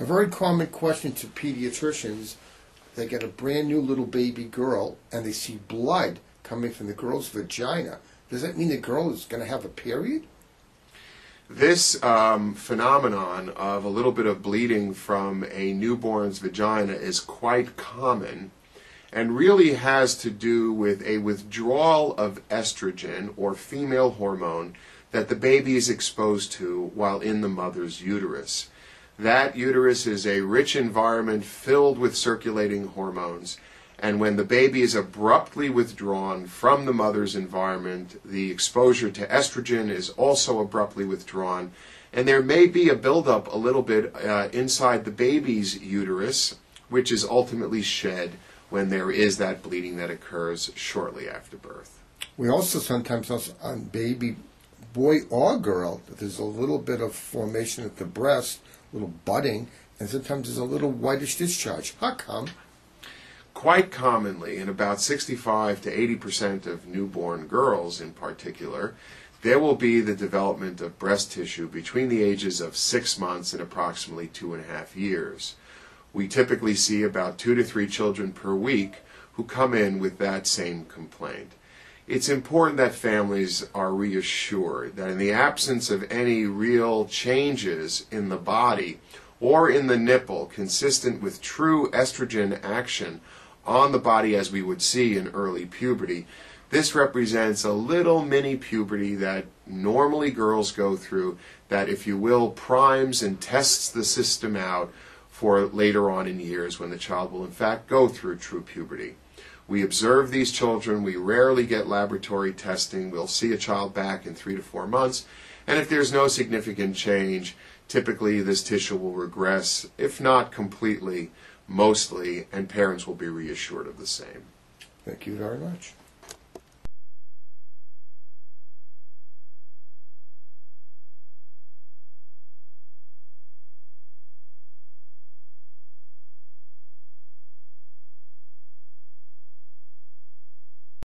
A very common question to pediatricians, they get a brand new little baby girl and they see blood coming from the girl's vagina. Does that mean the girl is going to have a period? This um, phenomenon of a little bit of bleeding from a newborn's vagina is quite common and really has to do with a withdrawal of estrogen or female hormone that the baby is exposed to while in the mother's uterus. That uterus is a rich environment filled with circulating hormones and when the baby is abruptly withdrawn from the mother's environment, the exposure to estrogen is also abruptly withdrawn. And there may be a buildup a little bit uh, inside the baby's uterus, which is ultimately shed when there is that bleeding that occurs shortly after birth. We also sometimes also on baby, boy or girl, there's a little bit of formation at the breast, a little budding, and sometimes there's a little whitish discharge. How come? quite commonly, in about 65 to 80 percent of newborn girls in particular, there will be the development of breast tissue between the ages of six months and approximately two and a half years. We typically see about two to three children per week who come in with that same complaint. It's important that families are reassured that in the absence of any real changes in the body or in the nipple consistent with true estrogen action, on the body as we would see in early puberty. This represents a little mini puberty that normally girls go through, that, if you will, primes and tests the system out for later on in years when the child will, in fact, go through true puberty. We observe these children. We rarely get laboratory testing. We'll see a child back in three to four months. And if there's no significant change, typically this tissue will regress, if not completely, mostly, and parents will be reassured of the same. Thank you very much.